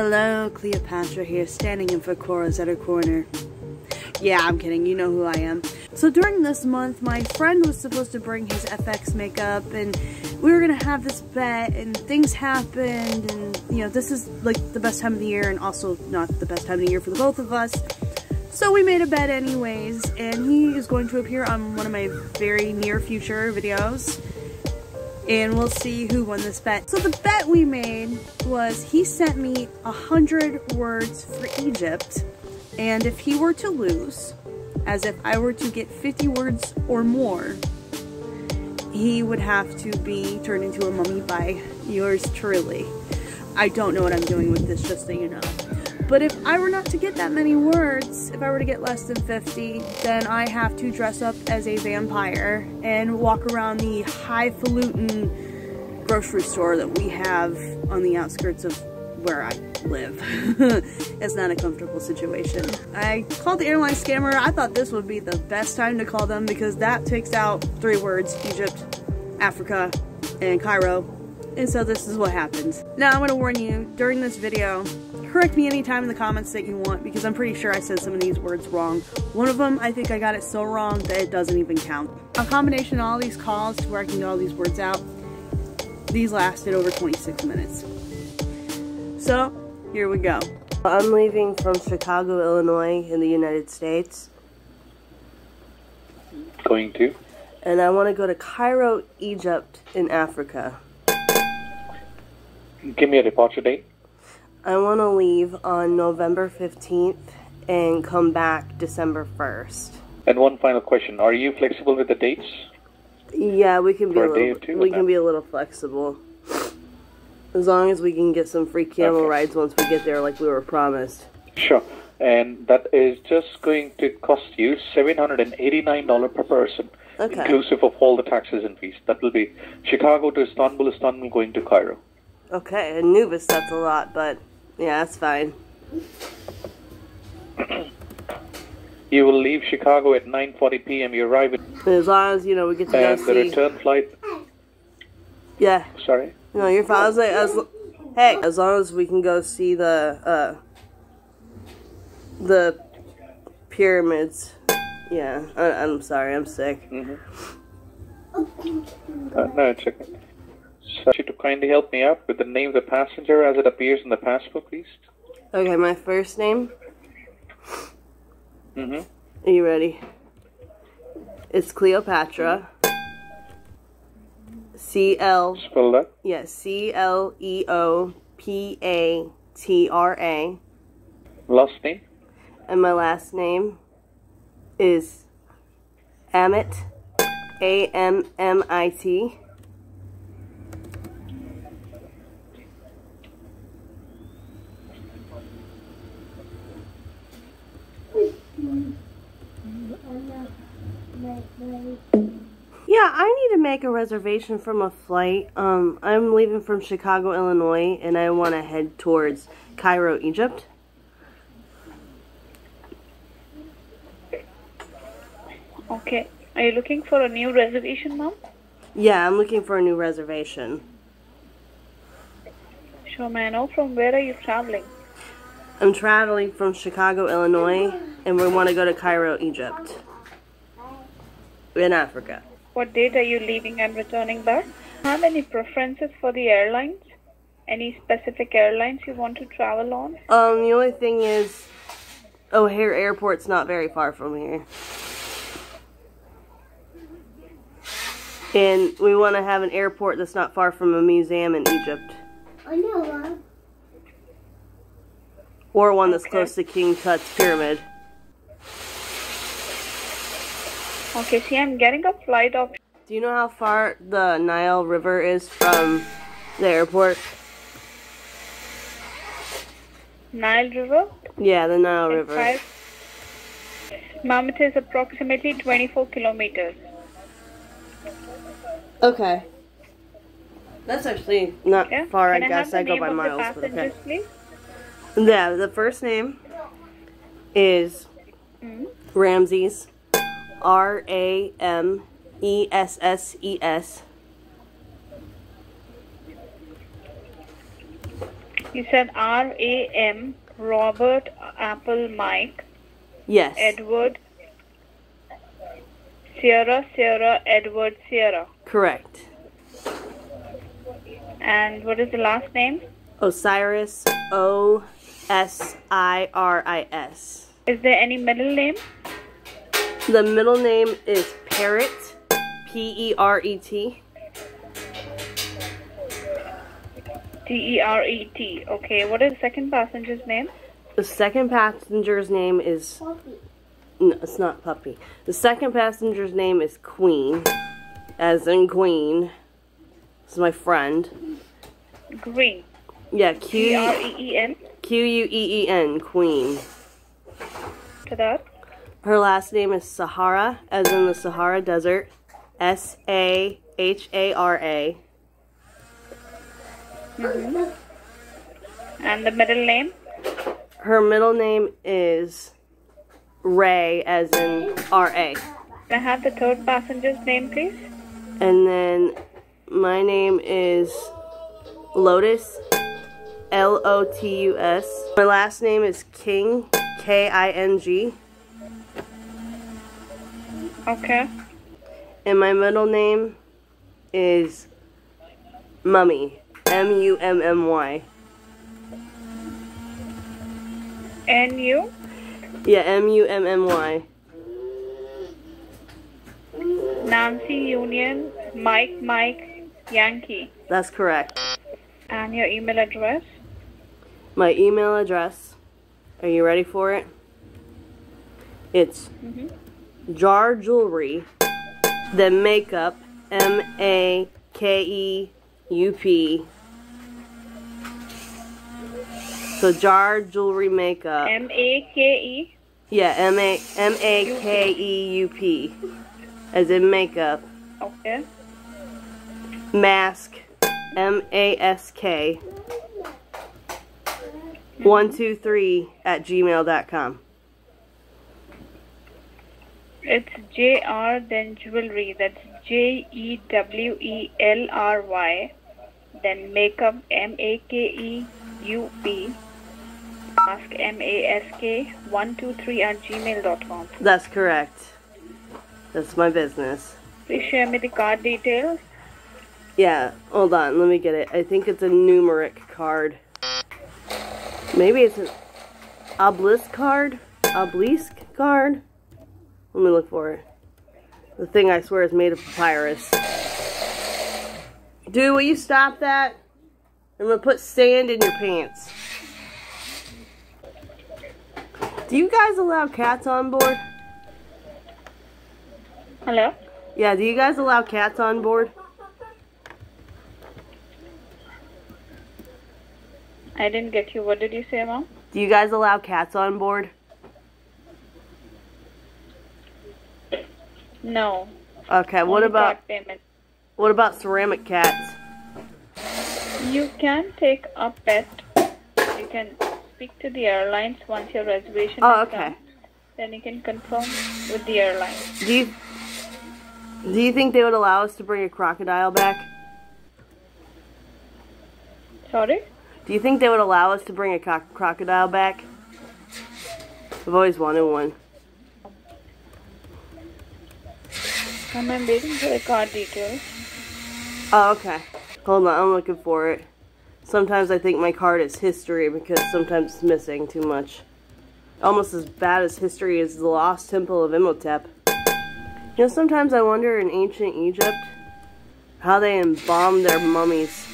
Hello, Cleopatra here, standing in for Cora's at her corner. Yeah, I'm kidding, you know who I am. So during this month, my friend was supposed to bring his FX makeup, and we were gonna have this bet, and things happened, and you know, this is like the best time of the year, and also not the best time of the year for the both of us. So we made a bet anyways, and he is going to appear on one of my very near future videos and we'll see who won this bet. So the bet we made was he sent me a hundred words for Egypt and if he were to lose, as if I were to get 50 words or more, he would have to be turned into a mummy by yours truly. I don't know what I'm doing with this, just so you know. But if I were not to get that many words, if I were to get less than 50, then I have to dress up as a vampire and walk around the highfalutin grocery store that we have on the outskirts of where I live. it's not a comfortable situation. I called the airline scammer. I thought this would be the best time to call them because that takes out three words, Egypt, Africa, and Cairo. And so this is what happens. Now I'm gonna warn you, during this video, correct me anytime in the comments that you want because I'm pretty sure I said some of these words wrong. One of them, I think I got it so wrong that it doesn't even count. A combination of all these calls to where I can get all these words out, these lasted over 26 minutes. So, here we go. I'm leaving from Chicago, Illinois in the United States. Going to? And I want to go to Cairo, Egypt in Africa. Give me a departure date. I want to leave on November 15th and come back December 1st. And one final question. Are you flexible with the dates? Yeah, we can be a a day little or two we can not? be a little flexible. As long as we can get some free camel Okay. rides once we get there like we were promised. Sure. And that is just going to cost you $789 per person, Okay. inclusive of all the taxes and fees. That will be Chicago to Istanbul, Istanbul going to Cairo. Okay, Anubis that's a lot, but yeah, that's fine. You will leave Chicago at 9:40 p.m. You arrive at As long as, you know, we get to go the see return flight. Yeah. Sorry. No, you're fine. I was like, as, hey, as long as we can go see the uh, the pyramids. Yeah, I, I'm sorry, I'm sick. Uh, no, it's okay. So, you to kindly help me out with the name of the passenger as it appears in the passport, please. Okay, my first name. Mm-hmm. Are you ready? It's Cleopatra. C L Spell that. yes C L E O P A T R A, Last name. and my last name is Ammit. A M M I T. Yeah, I need to make a reservation from a flight. Um, I'm leaving from Chicago, Illinois, and I want to head towards Cairo, Egypt. Okay. Are you looking for a new reservation, mom? Yeah, I'm looking for a new reservation. Sure, may I know from where are you traveling? I'm traveling from Chicago, Illinois, and we want to go to Cairo, Egypt. In Africa. What date are you leaving and returning back? Have any preferences for the airlines? Any specific airlines you want to travel on? Um, the only thing is, O'Hare Airport's not very far from here. And we want to have an airport that's not far from a museum in Egypt. I know, Mom. Or one that's Okay. close to King Tut's pyramid. Okay, see, I'm getting a flight of Do you know how far the Nile River is from the airport? Nile River. Yeah, the Nile River. five. It is approximately 24 kilometers. Okay. That's actually not Yeah. far, I Can guess. I go by of the miles, but okay. please? Yeah, the first name is Mhm. Ramses. R A M E S S E S. You said R A M Robert Apple Mike Yes. Edward Sierra Sierra Edward Sierra. Correct. And what is the last name? Osiris. O S I R I S. Is there any middle name? The middle name is Peret. P E R E T. T E R E T. Okay. What is the second passenger's name? The second passenger's name is. No, it's not Puppy. The second passenger's name is Queen, as in Queen. This is my friend. Green. Yeah, Q E E N. Q U E E N, Queen. To that. Her last name is Sahara, as in the Sahara Desert. S A H A R A. Mm-hmm. And the middle name? Her middle name is Ra, as in R A. Can I have the third passenger's name, please? And then my name is Lotus, L O T U S. My last name is King, K I N G. Okay. And my middle name is Mummy, M U M M Y. N U. Yeah, M U M M Y. Nancy Union Mike Mike Yankee. That's correct. And your email address? My email address. Are you ready for it? It's mm-hmm. Jar jewelry, then makeup, M A K E U P. So jar jewelry makeup. M A K E. Yeah, M A M A K E U P. As in makeup. Okay. Mask. M A S K. One two three at gmail.com. It's J R then jewelry. That's J E W E L R Y. Then makeup M A K E U P. Mask M A S K one two three at gmail.com. That's correct. That's my business. Please share me the card details. Yeah, hold on, let me get it. I think it's a numeric card. Maybe it's an obelisk card? Obelisk card? Let me look for it. The thing I swear is made of papyrus. Dude, will you stop that? I'm gonna put sand in your pants. Do you guys allow cats on board? Hello? Yeah, do you guys allow cats on board? I didn't get you. What did you say, mom? Do you guys allow cats on board? No. Okay, what about payment? what about ceramic cats? You can take a pet. You can speak to the airlines once your reservation Oh, is okay. done. Then you can confirm with the airline. Do you do you think they would allow us to bring a crocodile back? Sorry? Do you think they would allow us to bring a co- crocodile back? I've always wanted one. I'm waiting for the card details. Oh, okay. Hold on, I'm looking for it. Sometimes I think my card is history because sometimes it's missing too much. Almost as bad as history is the lost temple of Imhotep. You know, sometimes I wonder in ancient Egypt how they embalmed their mummies.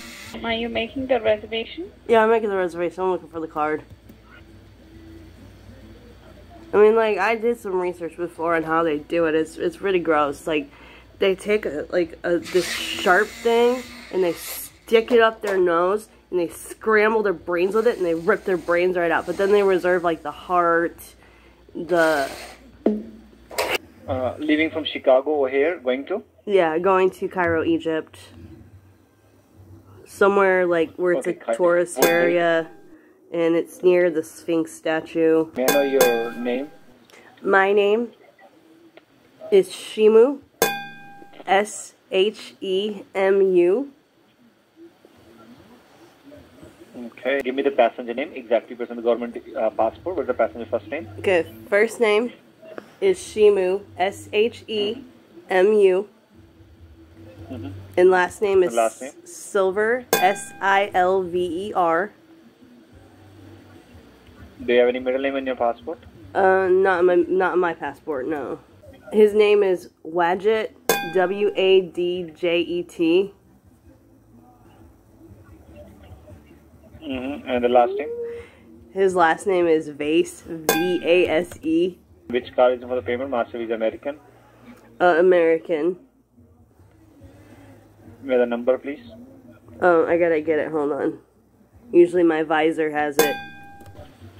Are you making the reservation? Yeah, I'm making the reservation. I'm looking for the card. I mean, like I did some research before on how they do it. It's it's really gross. Like they take a like a this sharp thing and they stick it up their nose and they scramble their brains with it and they rip their brains right out. But then they reserve like the heart, the Uh, leaving from Chicago O'Hare, going to? yeah, going to Cairo, Egypt. Somewhere like where it's Okay, a tourist area and it's near the Sphinx statue. May I know your name? My name is Shemu. S H E M U. Okay. Give me the passenger name exactly based on the government uh, passport. What's the passenger first name? Okay, first name is Shemu, S H E M U. Mhm. And last name is last name? Silver, S I L V E R. Do you have any middle name in your passport? Uh, not my not my passport. No. His name is Wadjet, W A D J E T. Mm-hmm. And the last name? His last name is Vase, V A S E. Which card is for the payment? Master Visa American. Uh, American. May the number, please. Oh, I gotta get it. Hold on. Usually my visor has it.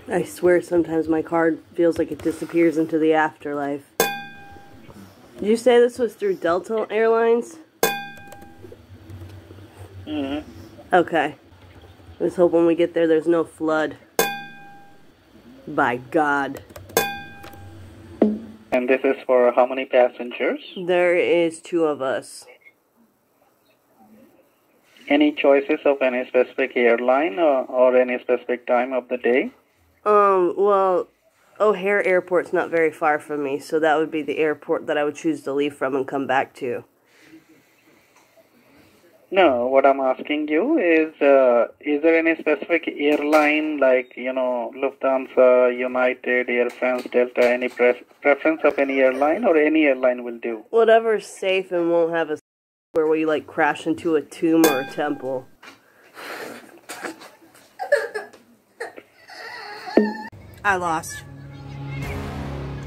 I swear sometimes my card feels like it disappears into the afterlife. Did you say this was through Delta Airlines? Mm-hmm. Okay. Let's hope when we get there there's no flood. By God. And this is for how many passengers? There is two of us. Any choices of any specific airline or, or any specific time of the day? Um, well, O'Hare Airport's not very far from me, so that would be the airport that I would choose to leave from and come back to. No, what I'm asking you is, uh, is there any specific airline like, you know, Lufthansa, United, Air France, Delta, any pre- preference of any airline or any airline will do? Whatever's safe and won't have a where we like crash into a tomb or a temple. I lost.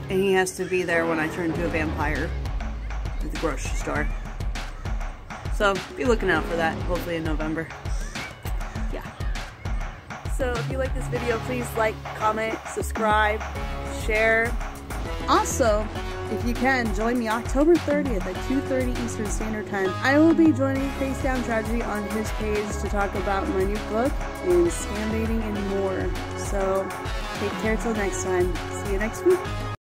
And he has to be there when I turn into a vampire at the grocery store. So be looking out for that, hopefully in November. Yeah. So if you like this video, please like, comment, subscribe, share. Also, if you can, join me October 30th at 2.30 Eastern Standard Time. I will be joining Facedown Tragedy on his page to talk about my new book and scam baiting and more. So take care till next time. See you next week.